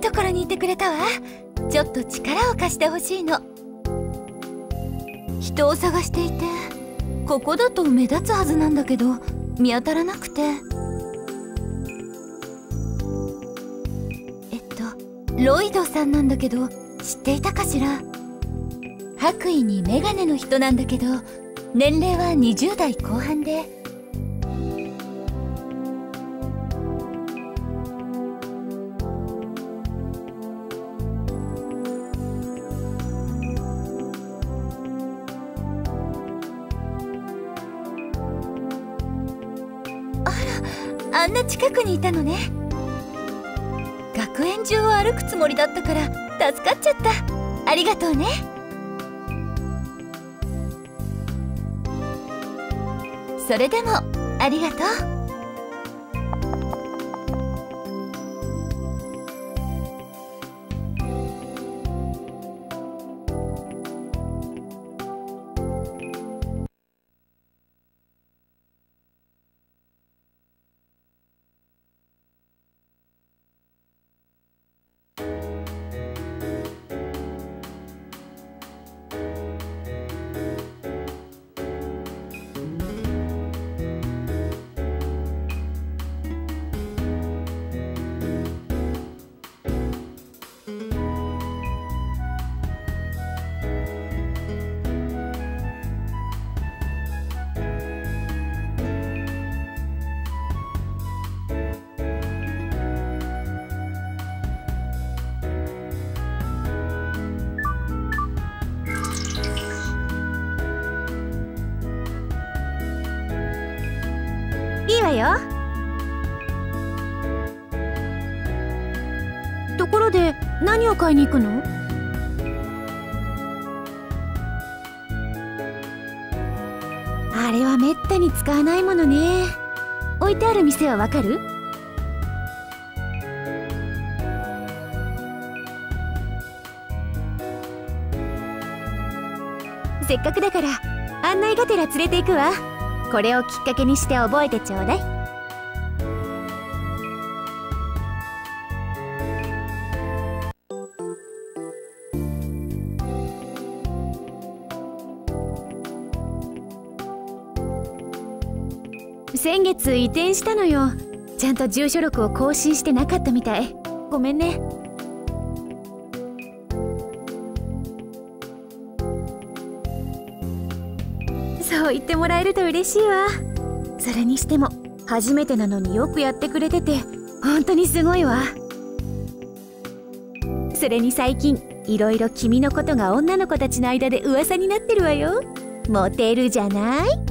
ところにいてくれたわ。ちょっと力を貸してほしいの。人を探していてここだと目立つはずなんだけど見当たらなくて。えっとロイドさんなんだけど知っていたかしら？白衣にメガネの人なんだけど年齢は20代後半で。あんな近くにいたのね。学園中を歩くつもりだったから助かっちゃった。ありがとうね。それでもありがとう。買いに行くの？あれはめったに使わないものね。置いてある店はわかる？せっかくだから案内がてら連れて行くわ。これをきっかけにして覚えてちょうだい。移転したのよ。ちゃんと住所録を更新してなかったみたい。ごめんね。そう言ってもらえると嬉しいわ。それにしても初めてなのによくやってくれてて本当にすごいわ。それに最近いろいろ君のことが女の子たちの間で噂になってるわよ。モテるじゃない？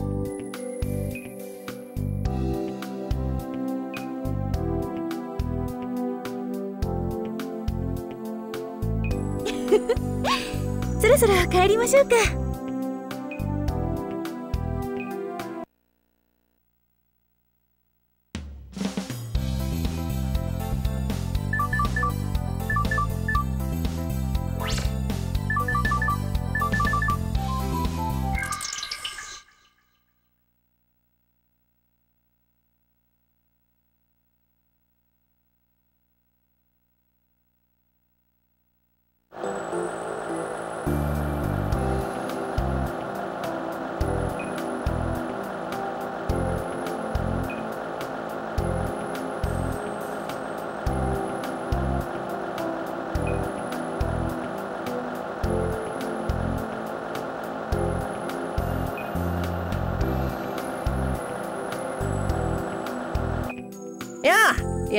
そろ帰りましょうか。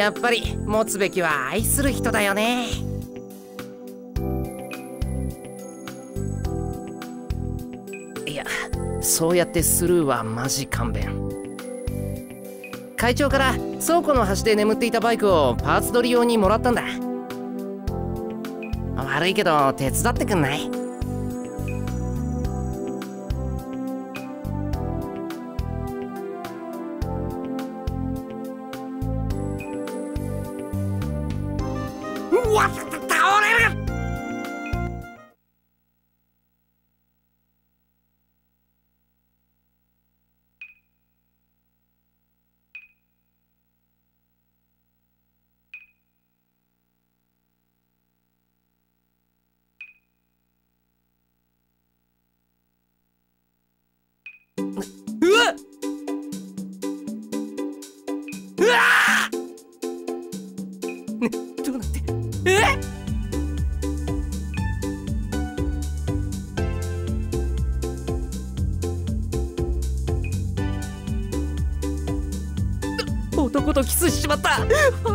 やっぱり持つべきは愛する人だよね。いやそうやってスルーはマジ勘弁。会長から倉庫の端で眠っていたバイクをパーツ取り用にもらったんだ。悪いけど手伝ってくんない？う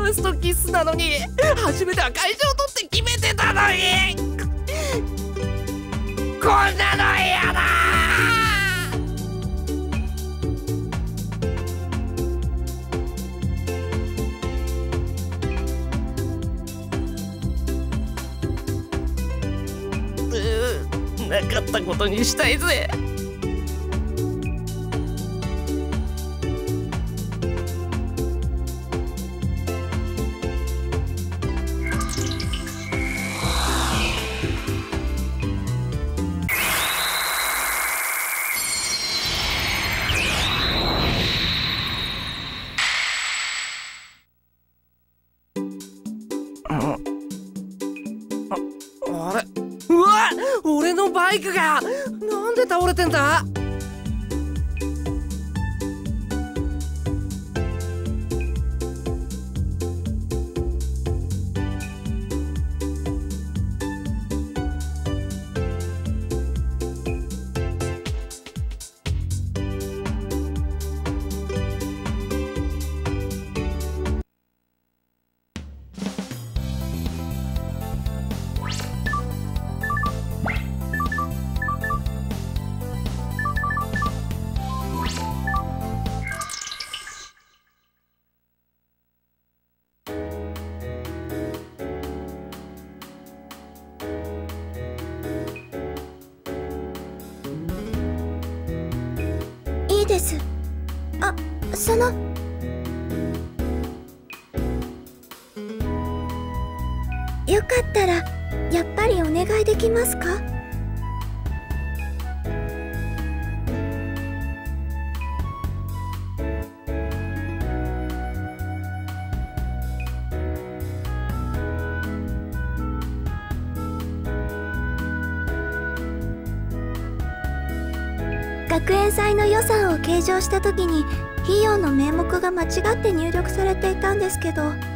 ファーストキスなのに初めては会場取って決めてたのに。こんなの嫌だ！なかったことにしたいぜ。なんよかったらやっぱりお願いできますか？学園祭の予算を計上した時に費用の名目が間違って入力されていたんですけど。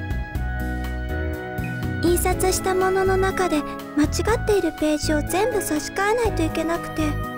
印刷したものの中で間違っているページを全部差し替えないといけなくて。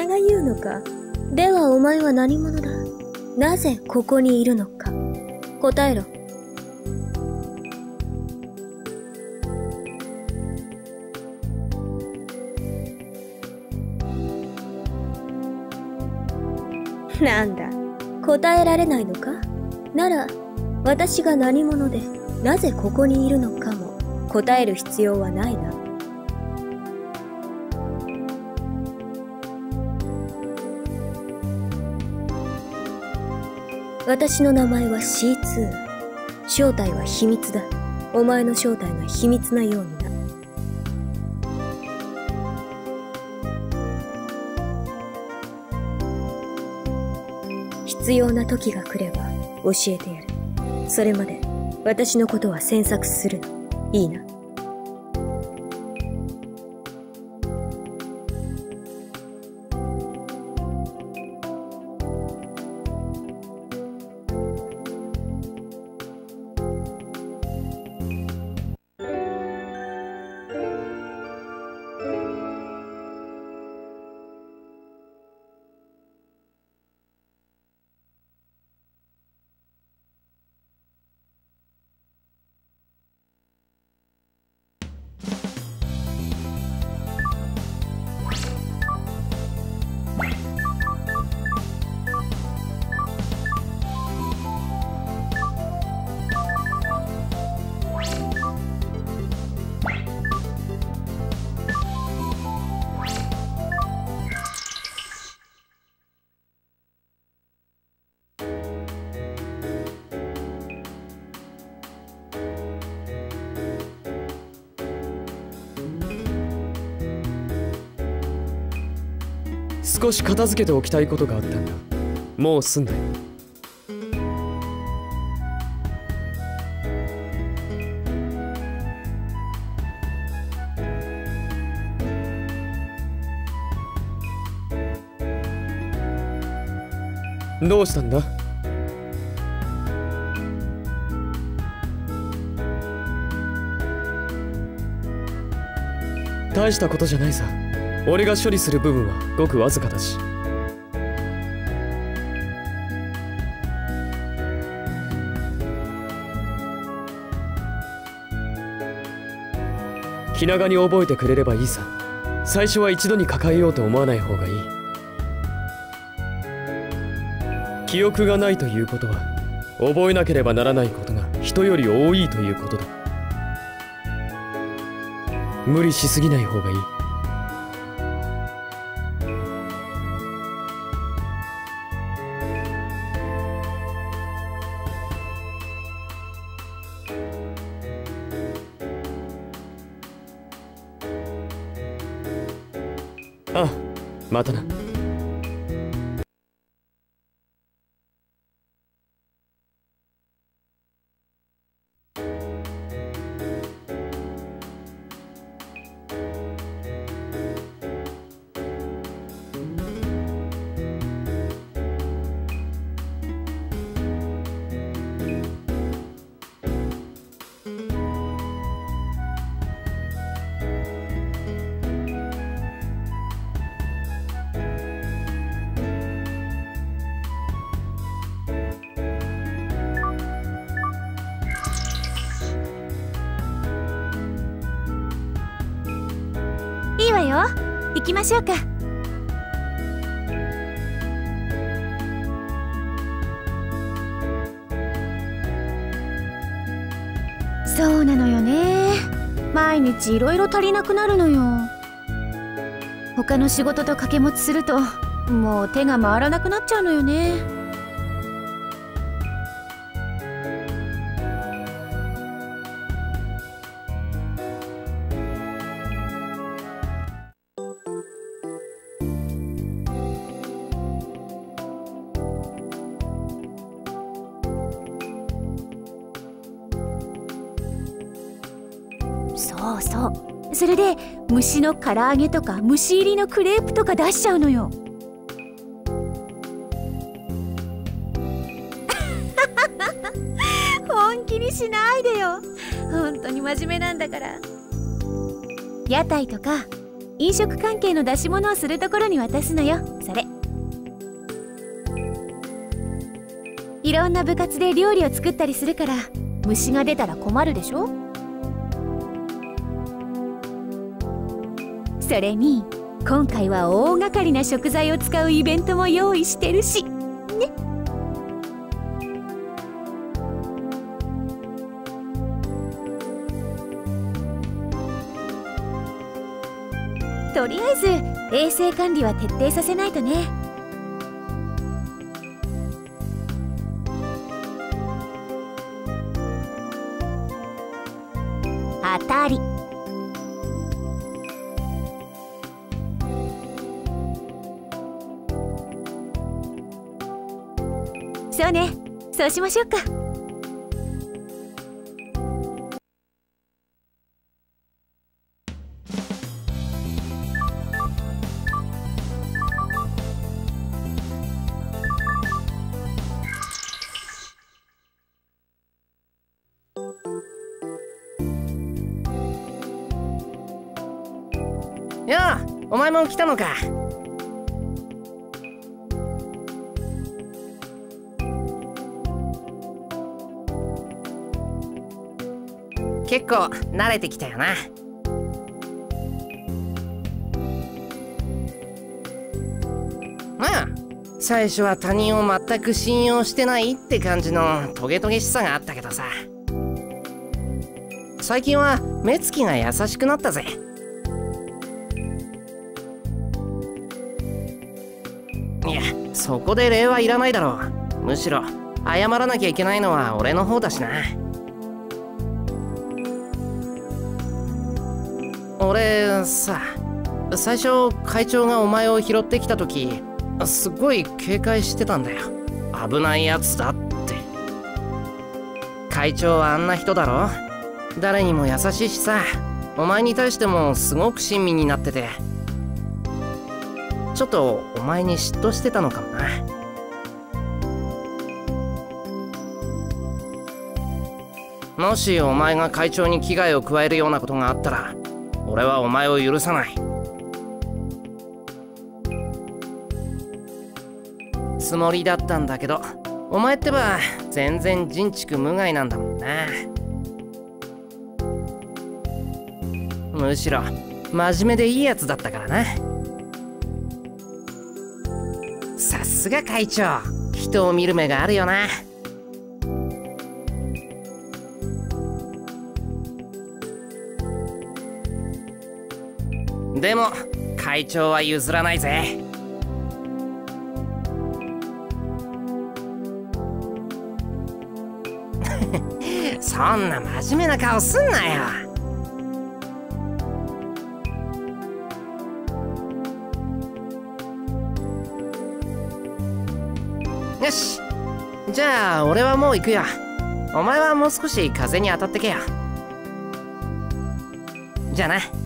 前が言うのか？ではお前は何者だ？なぜここにいるのか？答えろ。なんだ？答えられないのか？なら私が何者でなぜここにいるのかも答える必要はないな。私の名前は C2 正体は秘密だお前の正体が秘密なようにな必要な時が来れば教えてやる。それまで私のことは詮索する。いいな？少し片付けておきたいことがあったんだ。もう済んだよ。どうしたんだ？大したことじゃないさ。俺が処理する部分はごくわずかだし。気長に覚えてくれればいいさ。最初は一度に抱えようと思わない方がいい。記憶がないということは覚えなければならないことが人より多いということだ。無理しすぎない方がいい。ましょうか。そうなのよね。毎日いろいろ足りなくなるのよ。他の仕事と掛け持ちするともう手が回らなくなっちゃうのよね。虫の唐揚げとか虫入りのクレープとか出しちゃうのよ。本気にしないでよ。本当に真面目なんだから。屋台とか飲食関係の出し物をするところに渡すのよ。それ。いろんな部活で料理を作ったりするから虫が出たら困るでしょ？それに今回は大掛かりな食材を使うイベントも用意してるし。ね。とりあえず衛生管理は徹底させないとね。そうしましょうか。ようお前も来たのか。構慣れてきたよな。まあ最初は他人を全く信用してないって感じのトゲトゲしさがあったけどさ。最近は目つきが優しくなったぜ。いやそこで礼はいらないだろう。むしろ謝らなきゃいけないのは俺の方だしな。俺さ最初会長がお前を拾ってきた時すっごい警戒してたんだよ。危ないやつだって。会長はあんな人だろ？誰にも優しいしさ。お前に対してもすごく親身になってて。ちょっとお前に嫉妬してたのかもな。もしお前が会長に危害を加えるようなことがあったら俺はお前を許さない。つもりだったんだけどお前ってば全然人畜無害なんだもんな。むしろ真面目でいいやつだったからな。さすが会長人を見る目があるよな。でも会長は譲らないぜ。そんな真面目な顔すんなよ。よし。じゃあ俺はもう行くよ。お前はもう少し風に当たってけよ。じゃあな。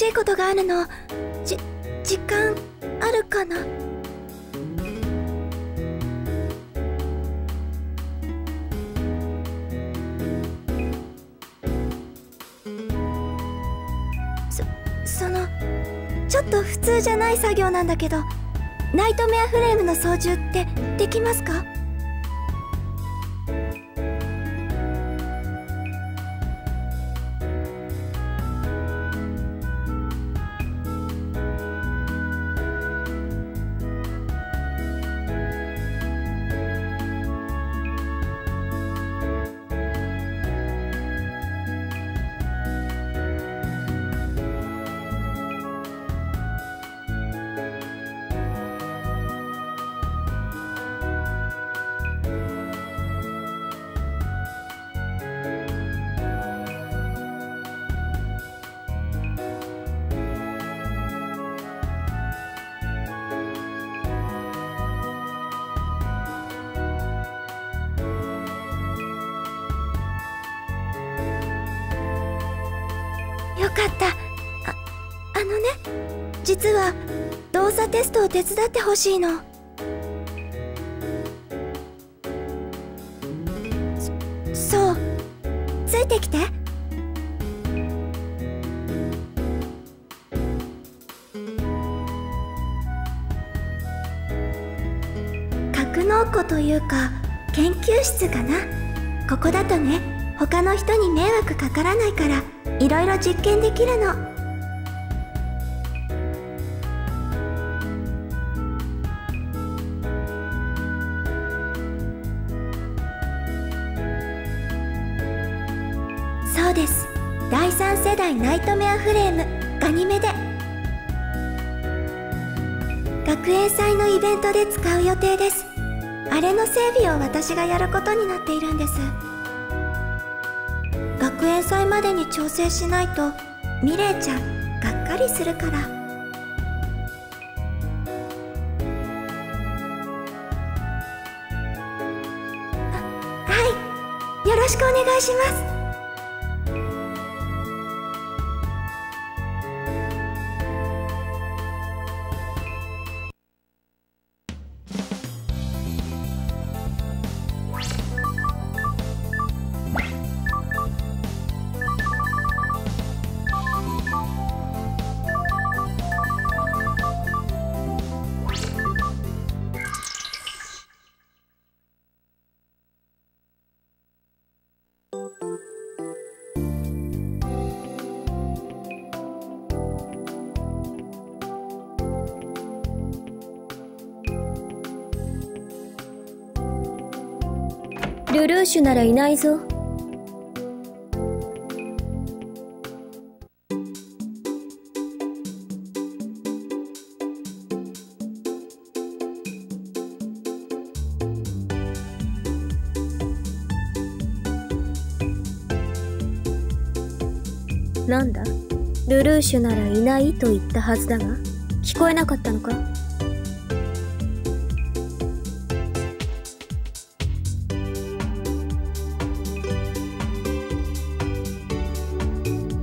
しいことがあるの。じ時間あるかな？そそのちょっと普通じゃない作業なんだけどナイトメアフレームの操縦ってできますか？動作テストを手伝ってほしいの。そそうついてきて。格納庫というか研究室かな。ここだとね他の人に迷惑かからないからいろいろ実験できるの。ナイトメアフレームガニメデ学園祭のイベントで使う予定です。あれの整備を私がやることになっているんです。学園祭までに調整しないとミレイちゃんがっかりするから。はい。よろしくお願いします。ルルーシュならいないぞなんだルルーシュならいないと言ったはずだが聞こえなかったのか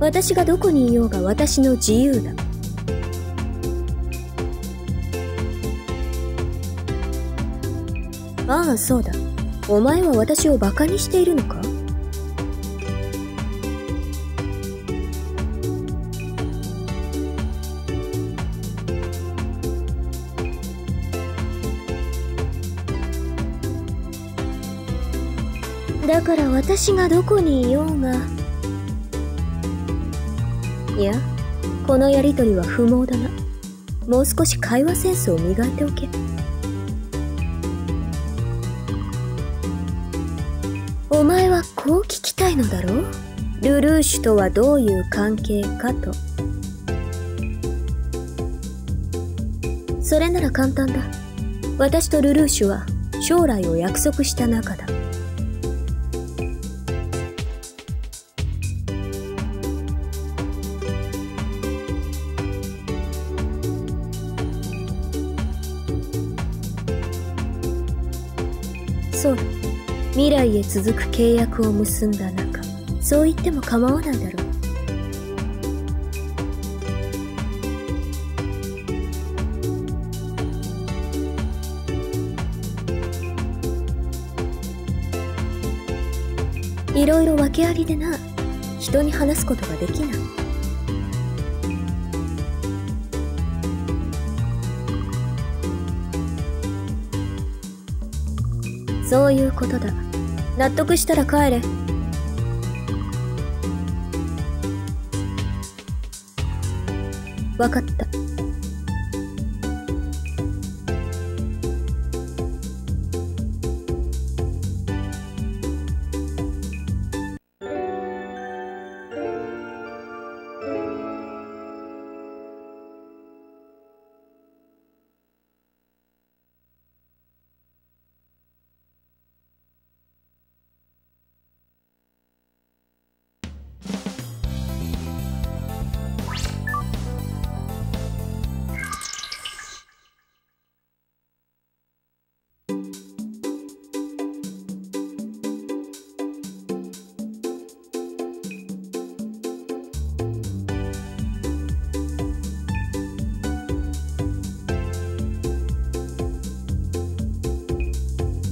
私がどこにいようが私の自由だ。ああそうだ。お前は私をバカにしているのか？だから私がどこにいようがいやこのやりとりは不毛だな。もう少し会話センスを磨いておけ。お前はこう聞きたいのだろう？ルルーシュとはどういう関係かと。それなら簡単だ。私とルルーシュは将来を約束した仲だ。へ続く契約を結んだ仲そう言っても構わないだろう。いろいろ訳ありでな人に話すことができない。そういうことだ。納得したら帰れ。わかった。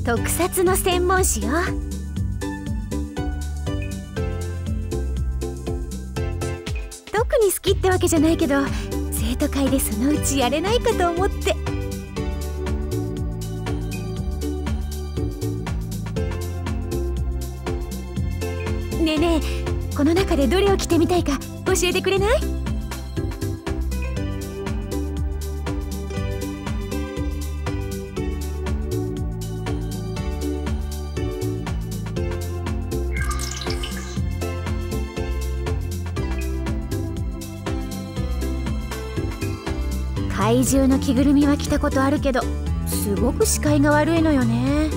特撮の専門誌よ。特に好きってわけじゃないけど生徒会でそのうちやれないかと思って。ねえねえこの中でどれを着てみたいか教えてくれない？怪獣の着ぐるみは着たことあるけどすごく視界が悪いのよね。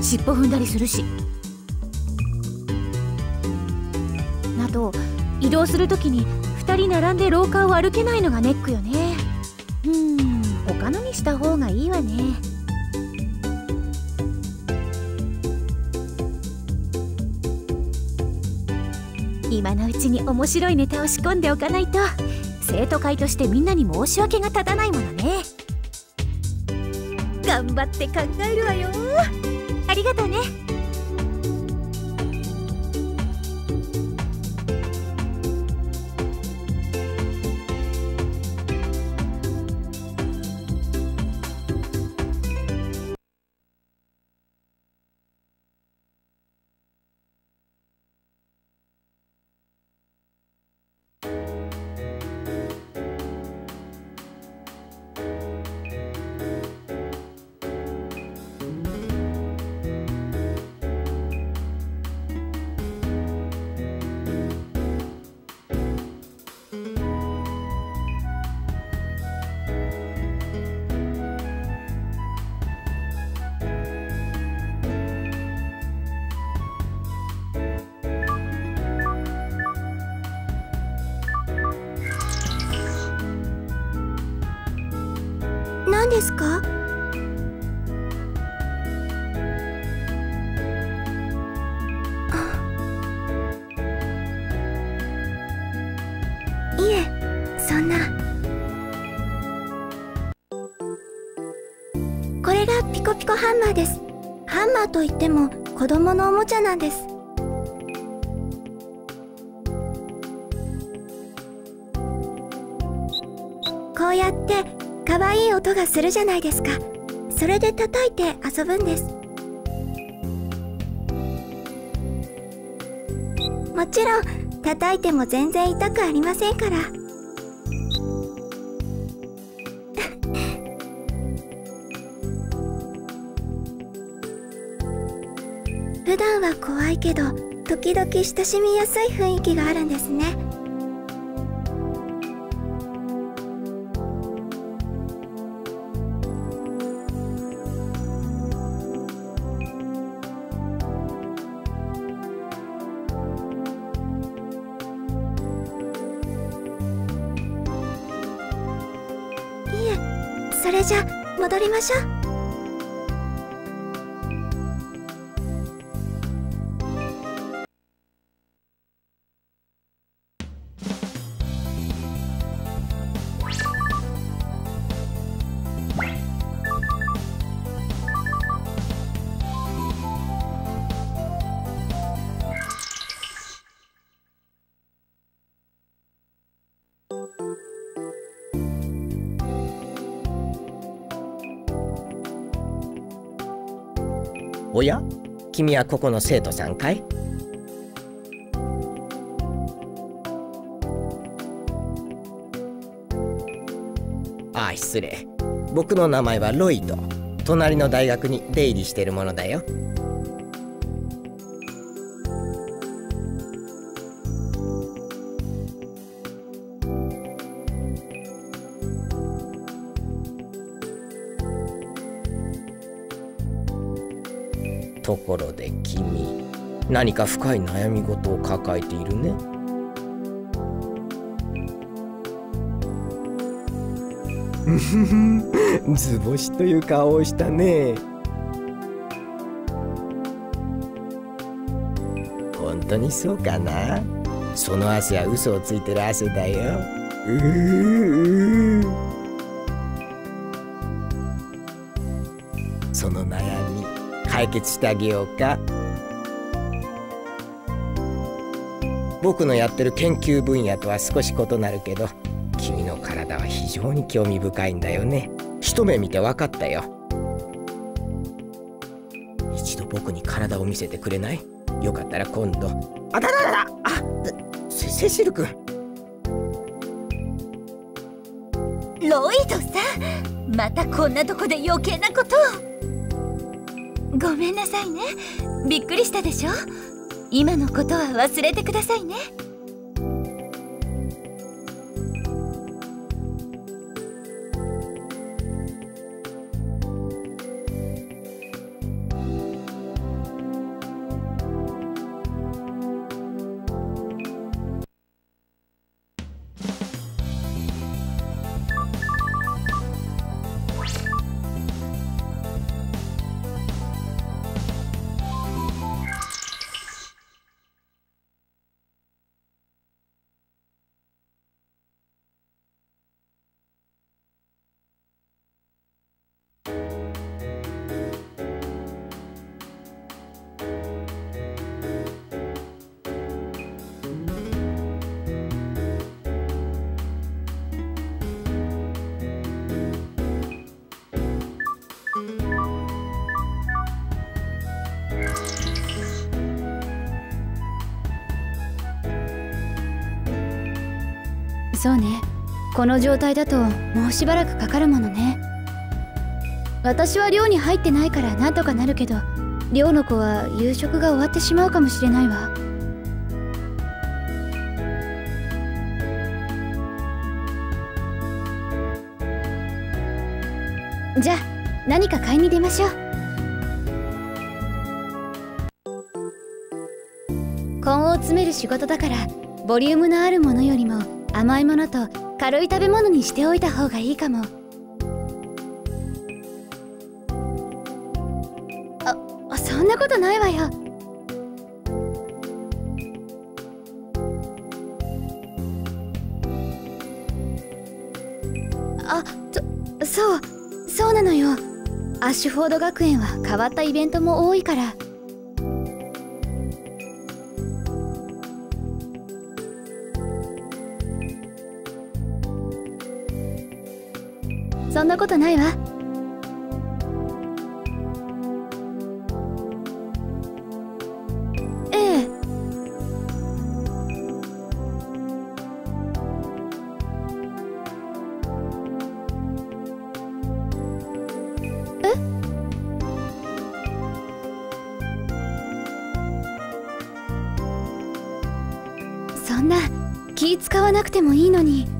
尻尾踏んだりするし。あと移動する時に2人並んで廊下を歩けないのがネックよね。うん他のにした方がいいわね。今のうちに面白いネタを仕込んでおかないと。生徒会としてみんなに申し訳が立たないものね。頑張って考えるわよ。ありがとね。マーです。ハンマーといっても子供のおもちゃなんです。こうやって可愛い音がするじゃないですか。それで叩いて遊ぶんです。もちろん叩いても全然痛くありませんから。けど時々親しみやすい雰囲気があるんですね。いえそれじゃ戻りましょう。おや？君はここの生徒さんかい？ああ失礼。僕の名前はロイド隣の大学に出入りしてるものだよ。何か深い悩み事を抱えているね。図星という顔をしたね。本当にそうかな？その汗は嘘をついてる汗だよ。ううその悩み解決してあげようか。僕のやってる研究分野とは少し異なるけど君の体は非常に興味深いんだよね。一目見て分かったよ。一度僕に体を見せてくれない？よかったら今度。あだだだだあセセシル君。ロイドさんまたこんなとこで余計なことを。ごめんなさいね。びっくりしたでしょ？今のことは忘れてくださいね。そうね。この状態だともうしばらくかかるものね。私は寮に入ってないからなんとかなるけど寮の子は夕食が終わってしまうかもしれないわ。じゃあ何か買いに出ましょう。根を詰める仕事だからボリュームのあるものよりも甘いものと軽い食べ物にしておいた方がいいかも。あそんなことないわよ。あそそうそうなのよ。アッシュフォード学園は変わったイベントも多いから。そんなことないわ。ええ。え？そんな気使わなくてもいいのに。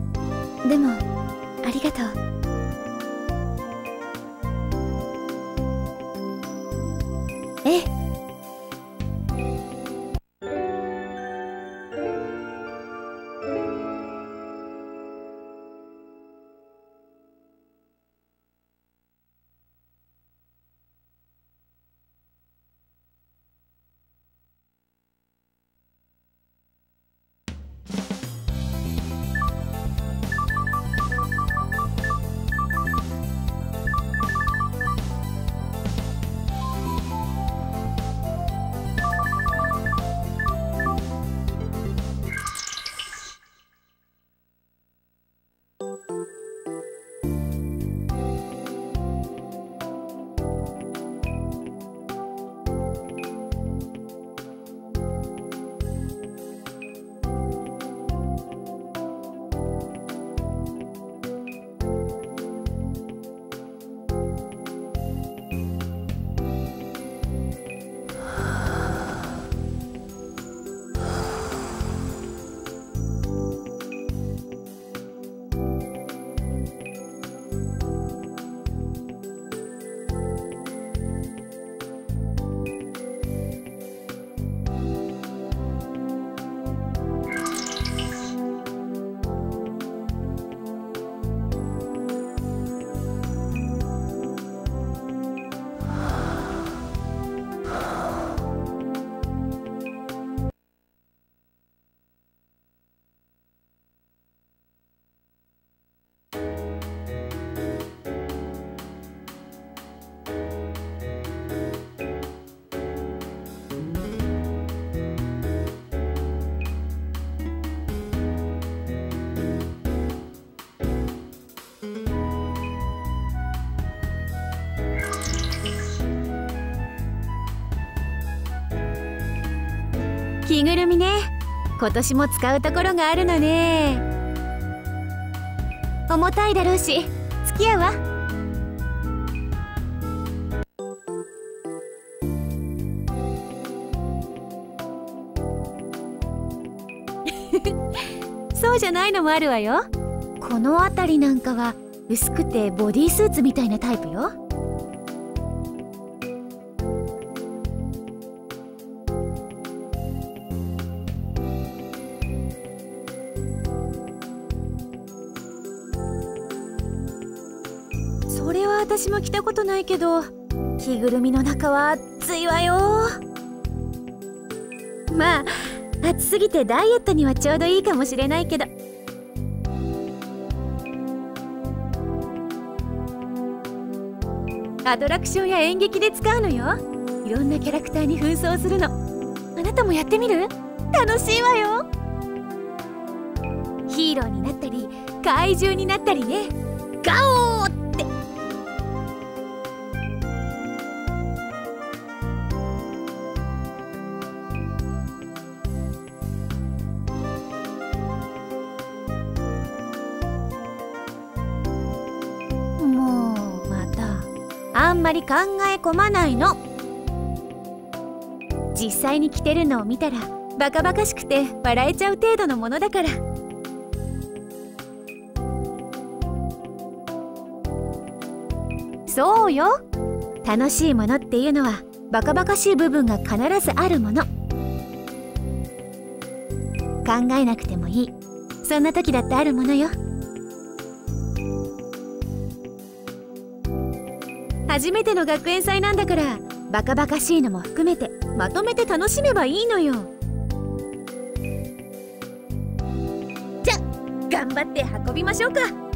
着ぐるみね。今年も使うところがあるのね。重たいだろうし付き合うわ。そうじゃないのもあるわよ。この辺りなんかは薄くてボディースーツみたいなタイプよ。も着たことないけど着ぐるみの中は暑いわよ。まあ暑すぎてダイエットにはちょうどいいかもしれないけど。アトラクションや演劇で使うのよ。いろんなキャラクターに扮装するの。あなたもやってみる？楽しいわよ。ヒーローになったり怪獣になったりね。ガオーんまり考え込まないの。実際に着てるのを見たらバカバカしくて笑えちゃう程度のものだから。そうよ。楽しいものっていうのはバカバカしい部分が必ずあるもの。考えなくてもいい。そんな時だってあるものよ。初めての学園祭なんだからバカバカしいのも含めてまとめて楽しめばいいのよ。じゃ頑張って運びましょうか。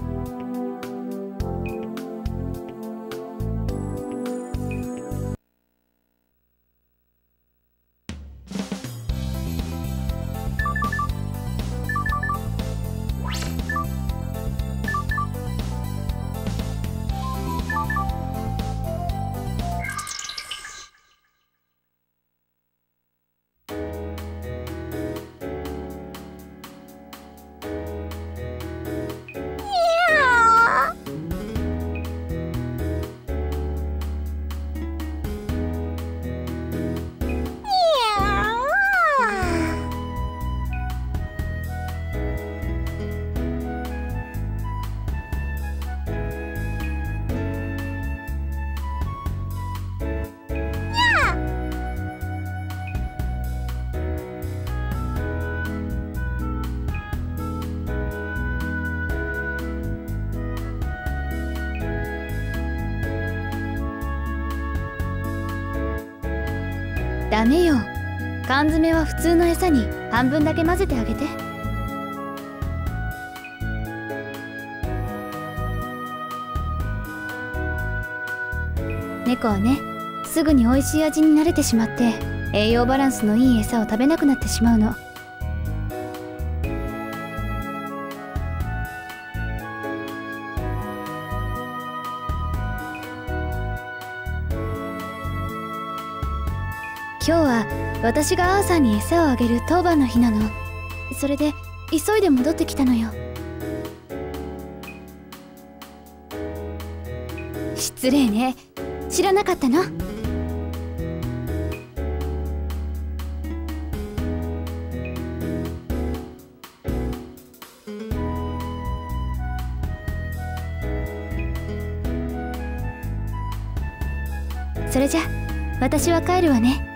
メよ。缶詰は普通の餌に半分だけ混ぜてあげて。猫はねすぐに美味しい味に慣れてしまって栄養バランスのいい餌を食べなくなってしまうの。今日は私がアーサーに餌をあげる当番の日なの。それで急いで戻ってきたのよ。失礼ね。知らなかったの？それじゃ私は帰るわね。